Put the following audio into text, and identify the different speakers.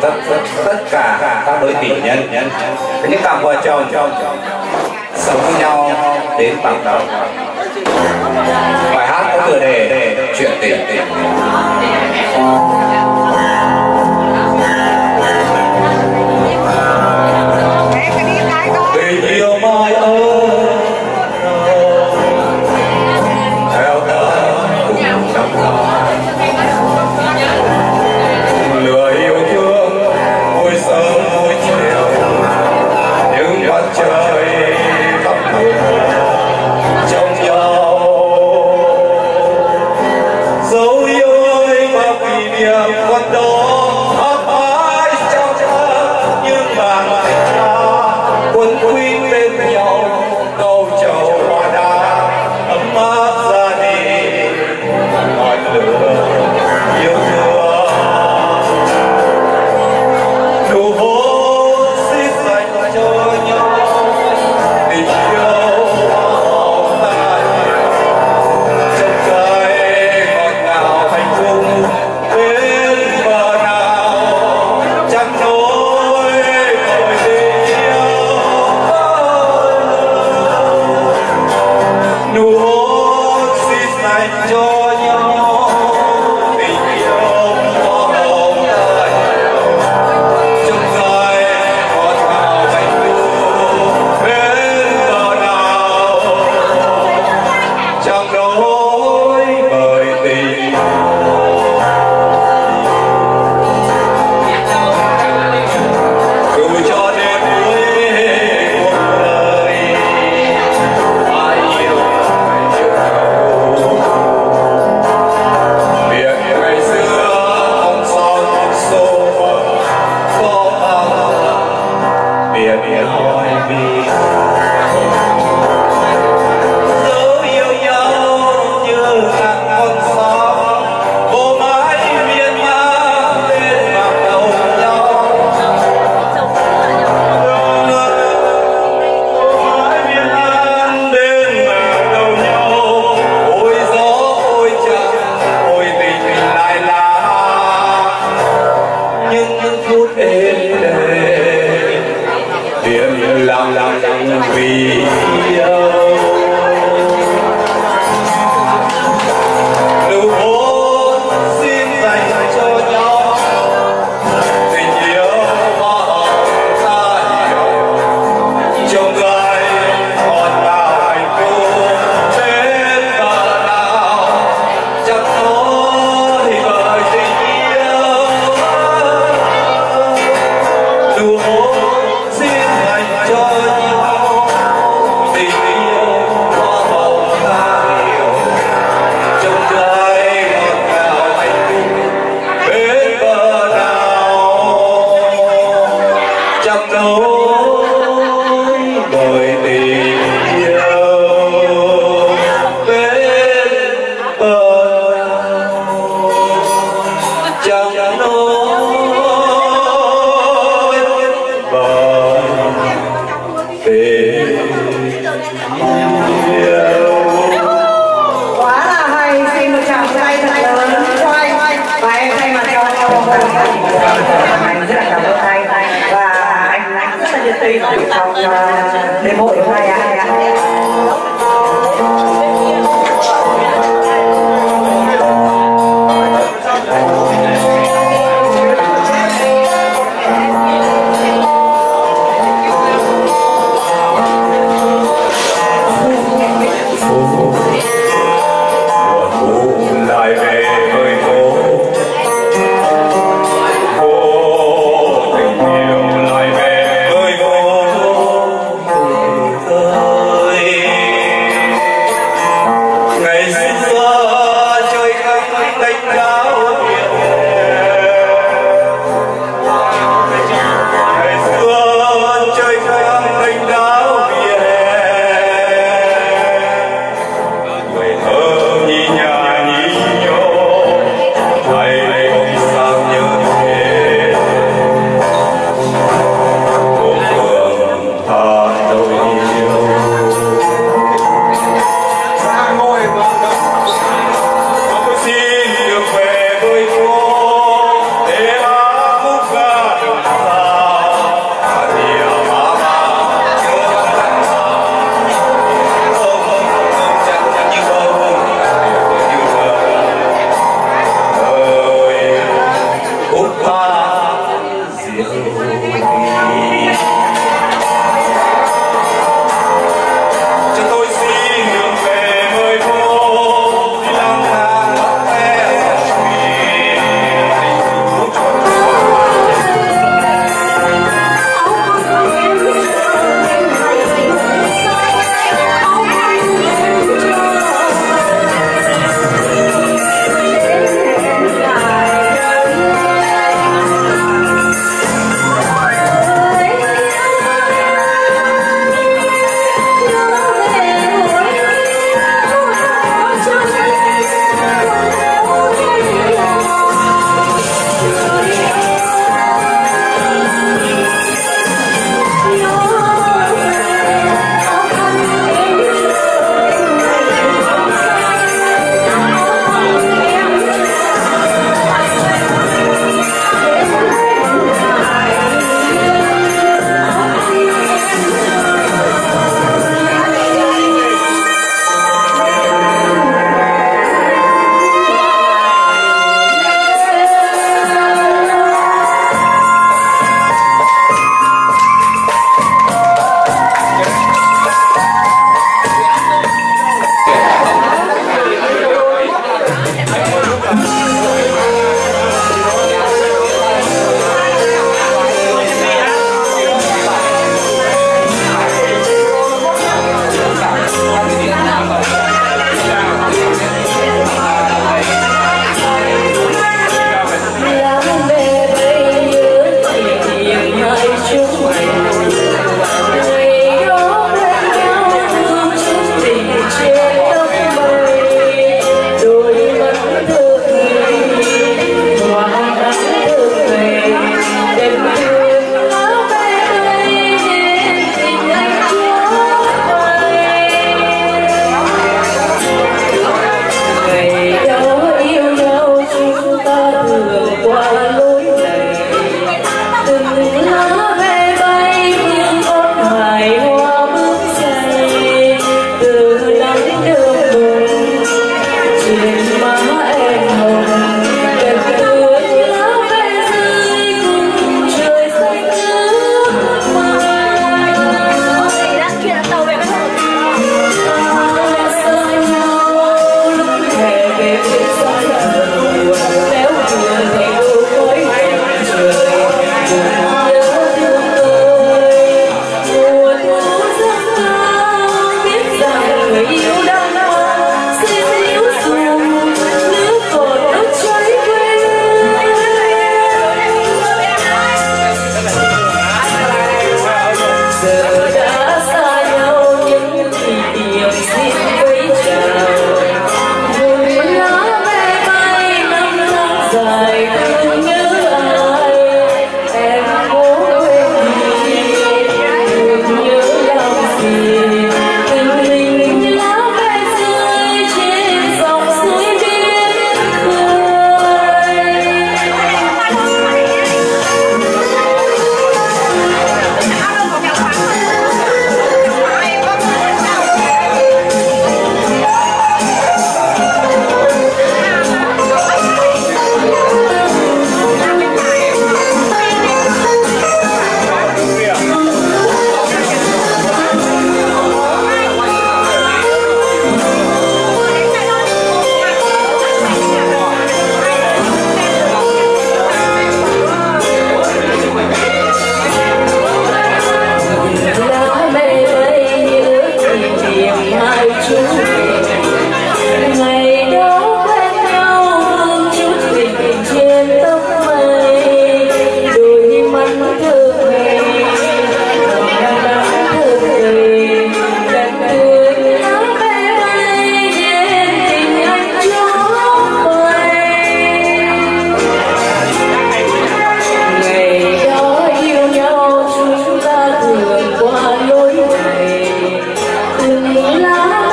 Speaker 1: tất tất, tất cả các đối tình nhân những cặp vợ chồng sống với nhau đến bằng đầu. Bài hát có tựa đề chuyện tình tình.
Speaker 2: hablar.